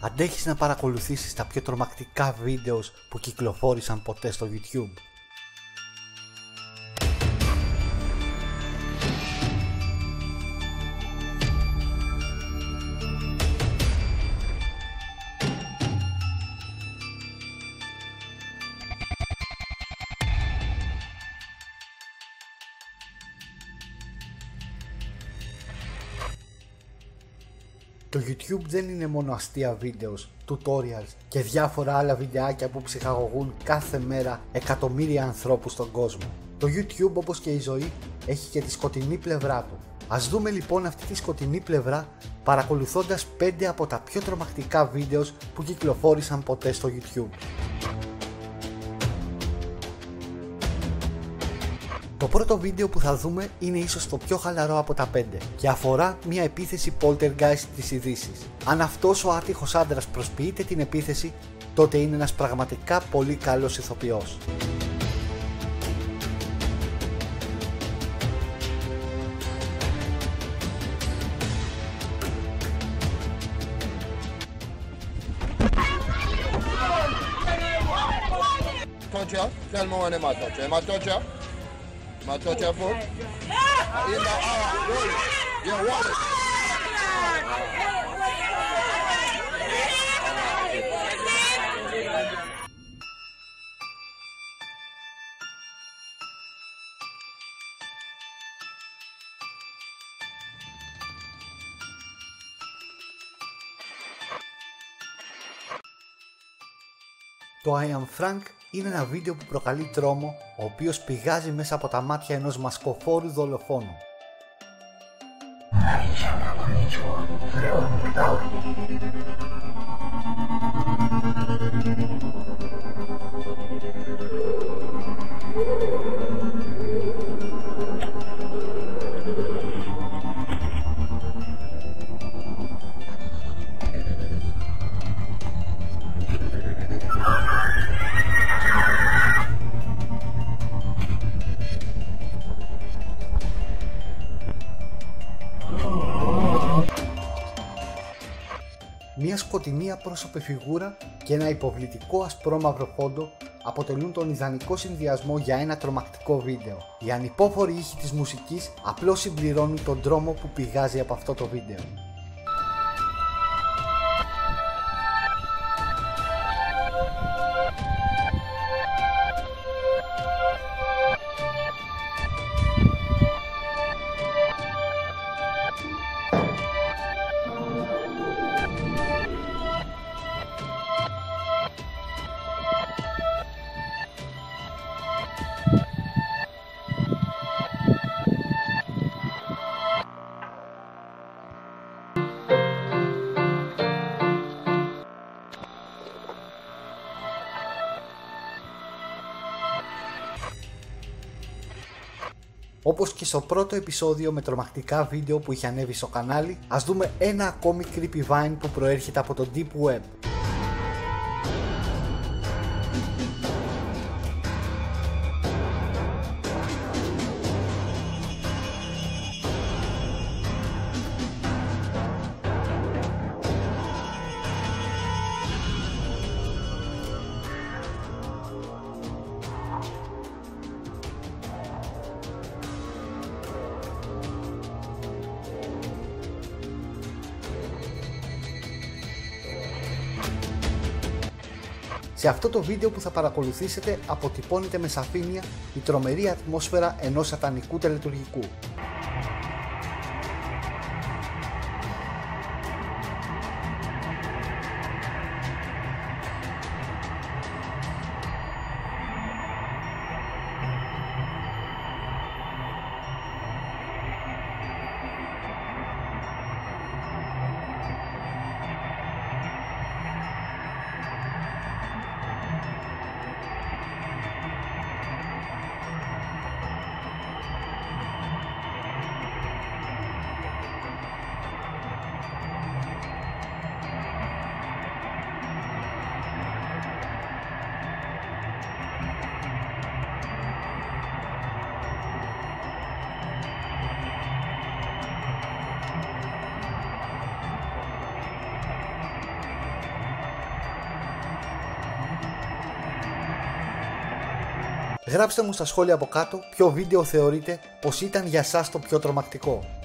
Αντέχεις να παρακολουθήσεις τα πιο τρομακτικά βίντεος που κυκλοφόρησαν ποτέ στο YouTube; Το YouTube δεν είναι μόνο αστεία βίντεος, tutorials και διάφορα άλλα βιντεάκια που ψυχαγωγούν κάθε μέρα εκατομμύρια ανθρώπους στον κόσμο. Το YouTube όπως και η ζωή έχει και τη σκοτεινή πλευρά του. Ας δούμε λοιπόν αυτή τη σκοτεινή πλευρά παρακολουθώντας 5 από τα πιο τρομακτικά βίντεος που κυκλοφόρησαν ποτέ στο YouTube. Το πρώτο βίντεο που θα δούμε είναι ίσως το πιο χαλαρό από τα 5 και αφορά μια επίθεση poltergeist της ειδήσει. Αν αυτός ο άτυχος άντρας προσποιείται την επίθεση, τότε είναι ένας πραγματικά πολύ καλός ηθοποιός. Tocha, tell when am I touch? Am I touch My touch up for? In the uh, Το I am Frank είναι ένα βίντεο που προκαλεί τρόμο, ο οποίος πηγάζει μέσα από τα μάτια ενός μασκοφόρου δολοφόνου. Μια σκοτεινή απρόσωπη φιγούρα και ένα υποβλητικό ασπρόμαυρο φόντο αποτελούν τον ιδανικό συνδυασμό για ένα τρομακτικό βίντεο. Η ανυπόφορη ήχη της μουσικής απλώς συμπληρώνουν τον τρόμο που πηγάζει από αυτό το βίντεο. Όπως και στο πρώτο επεισόδιο με τρομακτικά βίντεο που είχε ανέβει στο κανάλι, ας δούμε ένα ακόμη creepy vine που προέρχεται από το Deep Web. Σε αυτό το βίντεο που θα παρακολουθήσετε αποτυπώνεται με σαφήνεια η τρομερή ατμόσφαιρα ενός σατανικού τελετουργικού. Γράψτε μου στα σχόλια από κάτω ποιο βίντεο θεωρείτε πως ήταν για σας το πιο τρομακτικό.